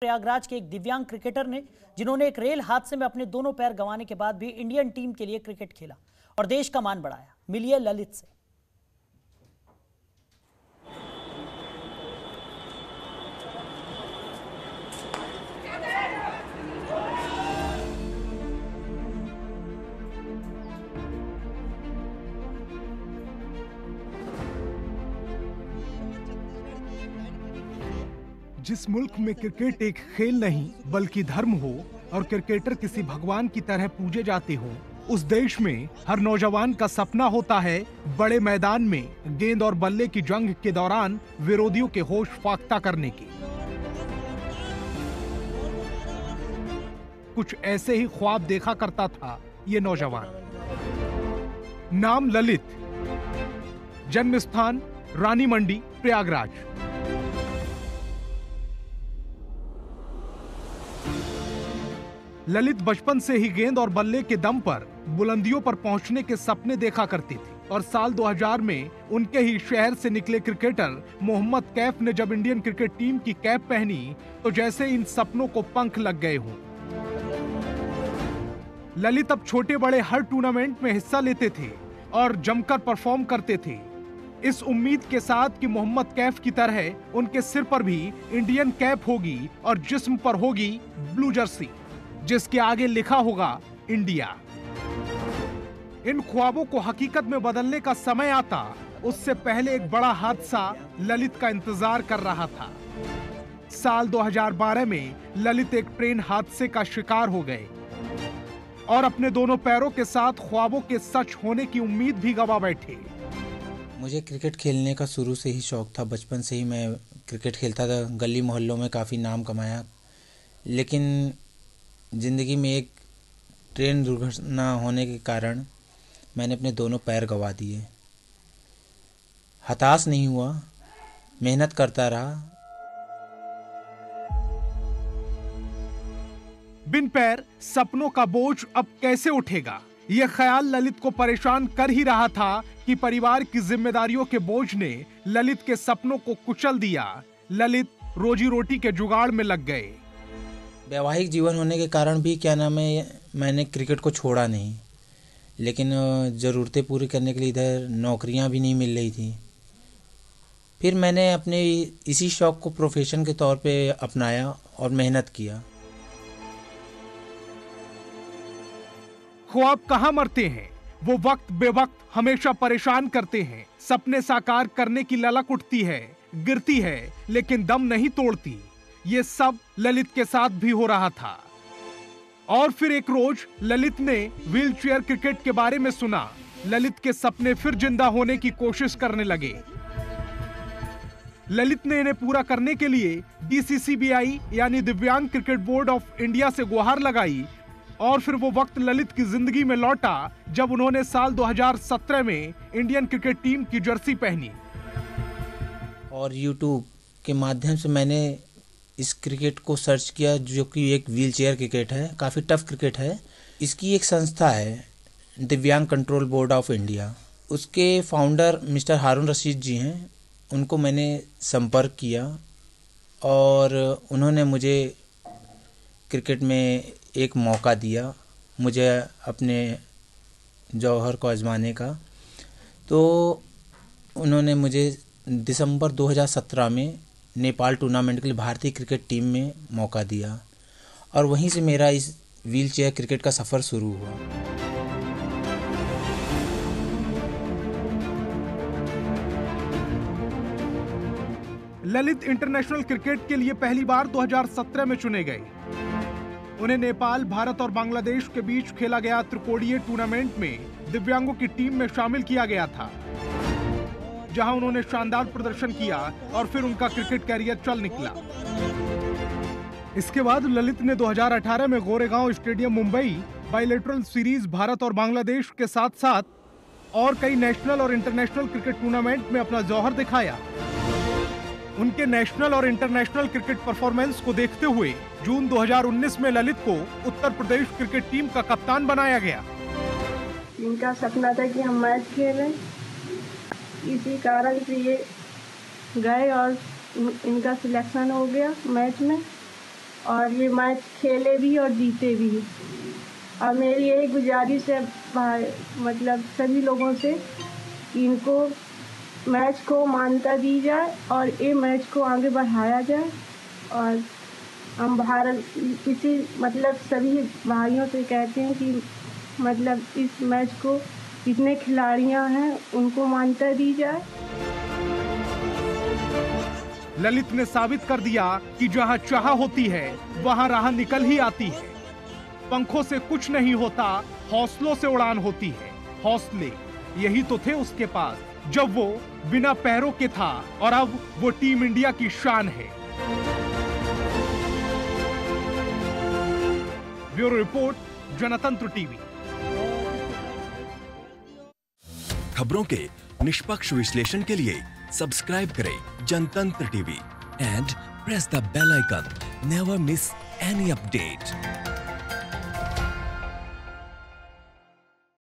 प्रयागराज के एक दिव्यांग क्रिकेटर ने, जिन्होंने एक रेल हादसे में अपने दोनों पैर गंवाने के बाद भी इंडियन टीम के लिए क्रिकेट खेला और देश का मान बढ़ाया। मिलिए ललित से। जिस मुल्क में क्रिकेट एक खेल नहीं, बल्कि धर्म हो और क्रिकेटर किसी भगवान की तरह पूजे जाते हो, उस देश में हर नौजवान का सपना होता है बड़े मैदान में गेंद और बल्ले की जंग के दौरान विरोधियों के होश फाख्ता करने की। कुछ ऐसे ही ख्वाब देखा करता था ये नौजवान। नाम ललित। जन्म स्थान रानी मंडी प्रयागराज। ललित बचपन से ही गेंद और बल्ले के दम पर बुलंदियों पर पहुँचने के सपने देखा करती थी। और साल 2000 में उनके ही शहर से निकले क्रिकेटर मोहम्मद कैफ ने जब इंडियन क्रिकेट टीम की कैप पहनी तो जैसे इन सपनों को पंख लग गए हों। ललित अब छोटे बड़े हर टूर्नामेंट में हिस्सा लेते थे और जमकर परफॉर्म करते थे। इस उम्मीद के साथ कि मोहम्मद कैफ की तरह उनके सिर पर भी इंडियन कैप होगी और जिस्म पर होगी ब्लू जर्सी। जिसके आगे लिखा होगा, इंडिया। इन ख्वाबों को हकीकत में बदलने का समय आता, उससे पहले एक बड़ा हादसा ललित का इंतज़ार कर रहा था। साल 2012 में ललित एक ट्रेन हादसे का शिकार हो गए और अपने दोनों पैरों के साथ ख्वाबों के सच होने की उम्मीद भी गवा बैठे। मुझे क्रिकेट खेलने का शुरू से ही शौक था। बचपन से ही मैं क्रिकेट खेलता था। गली मोहल्लों में काफ़ी नाम कमाया। लेकिन ज़िंदगी में एक ट्रेन दुर्घटना होने के कारण मैंने अपने दोनों पैर गंवा दिए। हताश नहीं हुआ, मेहनत करता रहा। बिन पैर, सपनों का बोझ अब कैसे उठेगा? यह ख्याल ललित को परेशान कर ही रहा था कि परिवार की जिम्मेदारियों के बोझ ने ललित के सपनों को कुचल दिया। ललित रोजी रोटी के जुगाड़ में लग गए। वैवाहिक जीवन होने के कारण भी क्या नाम है, मैंने क्रिकेट को छोड़ा नहीं। लेकिन ज़रूरतें पूरी करने के लिए इधर नौकरियाँ भी नहीं मिल रही थी। फिर मैंने अपने इसी शौक़ को प्रोफेशन के तौर पे अपनाया और मेहनत किया। ख्वाब कहाँ मरते हैं? वो वक्त बेवक्त हमेशा परेशान करते हैं। सपने साकार करने की ललक उठती है, गिरती है, लेकिन दम नहीं तोड़ती। ये सब ललित के साथ भी हो रहा था। और फिर एक रोज ललित ने व्हीलचेयर क्रिकेट के बारे में सुना। ललित के सपने फिर ज़िंदा होने की कोशिश करने लगे। ललित ने इन्हें पूरा करने के लिए डीसीसीबीआई यानी दिव्यांग क्रिकेट बोर्ड ऑफ़ इंडिया से गुहार लगाई। और फिर वो वक्त ललित की ज़िंदगी में लौटा, जब उन्होंने साल 2017 में इंडियन क्रिकेट टीम की जर्सी पहनी। और यूट्यूब के माध्यम से मैंने इस क्रिकेट को सर्च किया, जो कि एक व्हील चेयर क्रिकेट है, काफ़ी टफ क्रिकेट है। इसकी एक संस्था है, Divyang control board of India. उसके फाउंडर मिस्टर हारून रशीद जी हैं, उनको मैंने संपर्क किया और उन्होंने मुझे क्रिकेट में एक मौका दिया, मुझे अपने जौहर को आजमाने का। तो उन्होंने मुझे दिसंबर 2017 में नेपाल टूर्नामेंट के लिए भारतीय क्रिकेट टीम में मौका दिया और वहीं से मेरा इस व्हील चेयर क्रिकेट का सफ़र शुरू हुआ। ललित इंटरनेशनल क्रिकेट के लिए पहली बार 2017 में चुने गए। उन्हें नेपाल, भारत और बांग्लादेश के बीच खेला गया त्रिकोणीय टूर्नामेंट में दिव्यांगों की टीम में शामिल किया गया था। जहाँ उन्होंने शानदार प्रदर्शन किया और फिर उनका क्रिकेट कैरियर चल निकला। इसके बाद ललित ने 2018 में Goregaon stadium, Mumbai bilateral series Bharat और बांग्लादेश के साथ साथ और कई नेशनल और इंटरनेशनल क्रिकेट टूर्नामेंट में अपना जौहर दिखाया। उनके नेशनल और इंटरनेशनल क्रिकेट परफॉर्मेंस को देखते हुए जून 2019 में ललित को उत्तर प्रदेश क्रिकेट टीम का कप्तान बनाया गया। इनका सपना था कि हम मैच खेलें। इसी कारण से ये गए और इनका सिलेक्शन हो गया मैच में। और ये मैच खेले भी और जीते भी। और मेरी यही गुजारिश है भाई मतलब सभी लोगों से कि इनको मैच को मान्यता दी जाए और ये मैच को आगे बढ़ाया जाए। और हम भारत इसी मतलब सभी भाइयों से कहते हैं कि मतलब इस मैच को जितने खिलाड़ियाँ हैं, उनको मान्यता दी जाए। ललित ने साबित कर दिया कि जहाँ चाह होती है, वहाँ राह निकल ही आती है। पंखों से कुछ नहीं होता, हौसलों से उड़ान होती है। हौसले, यही तो थे उसके पास, जब वो बिना पैरों के था, और अब वो टीम इंडिया की शान है। Bureau report, Janatantra TV. खबरों के निष्पक्ष विश्लेषण के लिए सब्सक्राइब करें Janatantra TV and press the bell icon. Never miss any update